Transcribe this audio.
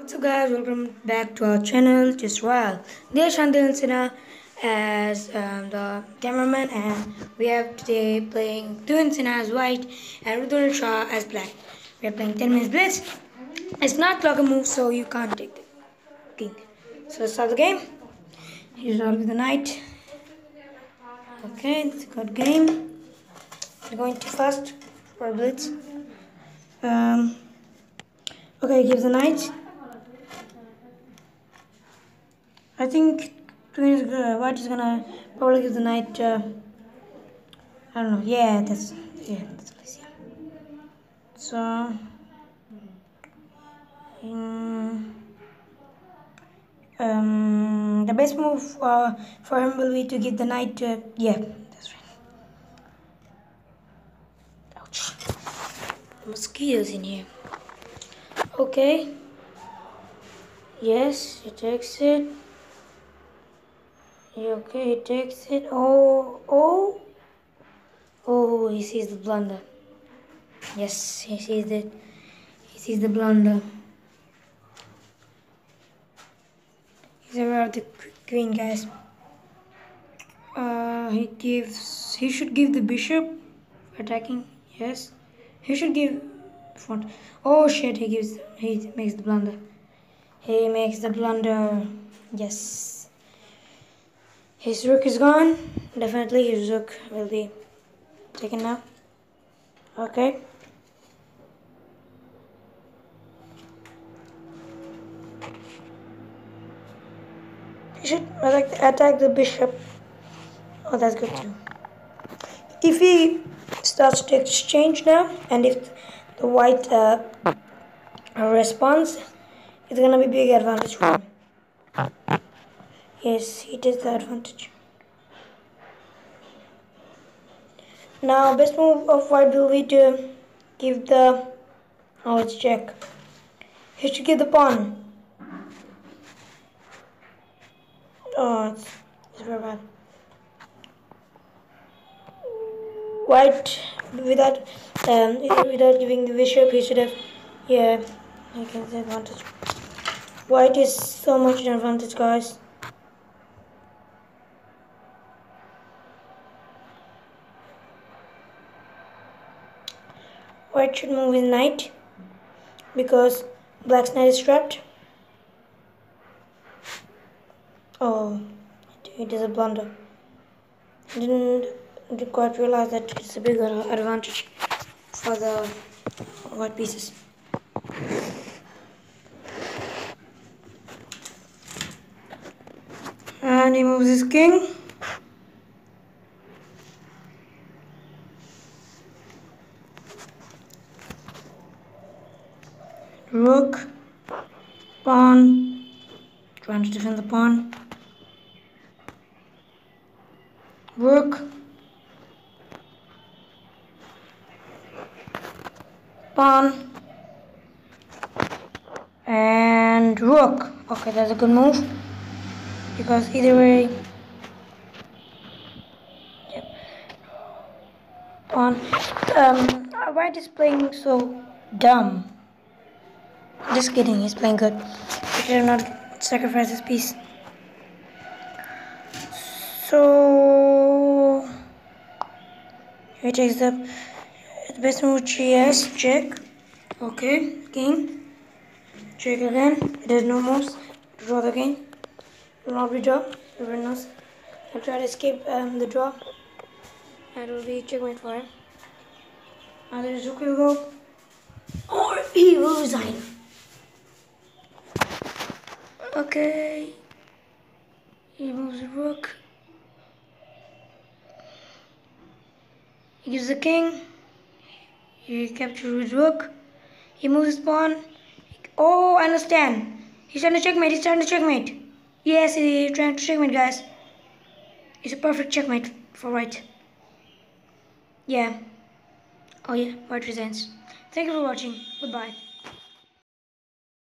What's up guys, welcome back to our channel, Chess Royal. There's Shantil Sinha as um, the cameraman and we have today playing Tuhin Sinha as white and Rudul Shah as black. We are playing 10 minutes blitz. It's not clock a move so you can't take the king. So let's start the game. Here's all with the knight. Okay, it's a good game. We're going too fast for blitz. Um, okay, gives the knight. I think is gonna, white is gonna probably give the knight. Uh, I don't know. Yeah, that's yeah, that's see. So, in, um, the best move uh, for him will be to give the knight. Uh, yeah, that's right. Ouch. Mosquitoes in here. Okay. Yes, he takes it. Okay, he takes it. Oh, oh. Oh, he sees the blunder. Yes, he sees it. He sees the blunder. He's aware of the queen, guys. Uh, he gives. He should give the bishop attacking. Yes, he should give front. Oh shit! He gives. He makes the blunder. He makes the blunder. Yes. His rook is gone. Definitely his rook will be taken now. Okay. He should attack the bishop. Oh, that's good too. If he starts to exchange now, and if the white uh, responds, it's gonna be big advantage for him. Yes, it is the advantage. Now, best move of white will be to give the. Oh, let's check. He should give the pawn. Oh, it's, it's very bad. White, without um, without giving the bishop, he should have. Yeah, I can advantage. White is so much an advantage, guys. White should move his knight because black's knight is trapped. Oh, it is a blunder. Didn't quite realize that it's a bigger advantage for the white pieces. And he moves his king. Rook, pawn, trying to defend the pawn, rook, pawn, and rook. Okay, that's a good move because either way, yep. pawn. Um, white is playing so dumb. Just kidding, he's playing good. He should not sacrifice his piece. So he takes the, best move has. check. Okay, king. Check again. There's no moves. Draw the king. Will not be draw. Everyone knows. I'll try to escape um, the draw. It will be checkmate for him. There's Rook will go. Or he will resign. Okay. He moves the rook. He gives the king. He captures the rook. He moves his pawn. Oh, I understand. He's trying to checkmate. He's trying to checkmate. Yes, he's trying to checkmate, guys. It's a perfect checkmate for white. Yeah. Oh yeah, white resigns. Thank you for watching. Goodbye.